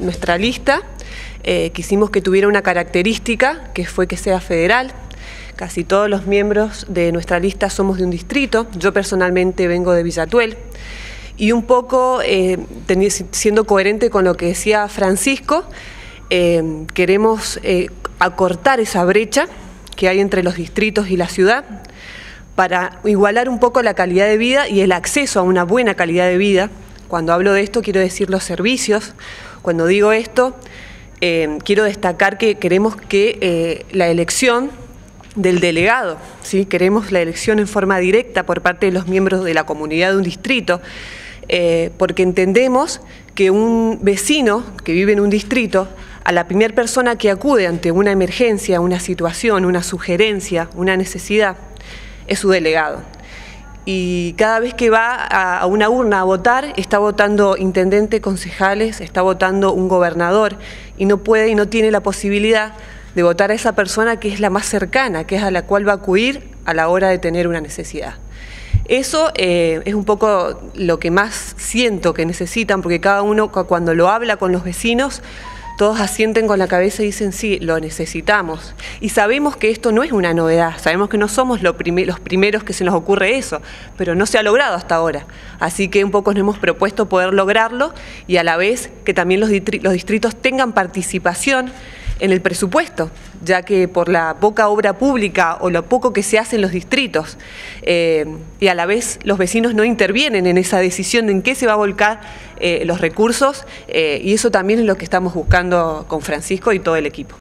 nuestra lista eh, quisimos que tuviera una característica, que fue que sea federal. Casi todos los miembros de nuestra lista somos de un distrito. Yo personalmente vengo de Villatuel. Y un poco, eh, siendo coherente con lo que decía Francisco, eh, queremos acortar esa brecha que hay entre los distritos y la ciudad para igualar un poco la calidad de vida y el acceso a una buena calidad de vida. Cuando hablo de esto quiero decir los servicios. Cuando digo esto, eh, quiero destacar que queremos que eh, la elección del delegado, ¿sí? queremos la elección en forma directa por parte de los miembros de la comunidad de un distrito, eh, porque entendemos que un vecino que vive en un distrito, a la primera persona que acude ante una emergencia, una situación, una sugerencia, una necesidad, es su delegado y cada vez que va a, una urna a votar, está votando intendente, concejales, está votando un gobernador y no puede y no tiene la posibilidad de votar a esa persona que es la más cercana, que es a la cual va a acudir a la hora de tener una necesidad. Eso eh, es un poco lo que más siento que necesitan, porque cada uno cuando lo habla con los vecinos, todos asienten con la cabeza y dicen, sí, lo necesitamos. Y sabemos que esto no es una novedad, sabemos que no somos los primeros que se nos ocurre eso, pero no se ha logrado hasta ahora. Así que un poco nos hemos propuesto poder lograrlo y a la vez que también los distritos tengan participación en el presupuesto, ya que por la poca obra pública o lo poco que se hace en los distritos eh, y a la vez los vecinos no intervienen en esa decisión de en qué se va a volcar eh, los recursos eh, y eso también es lo que estamos buscando con Francisco y todo el equipo.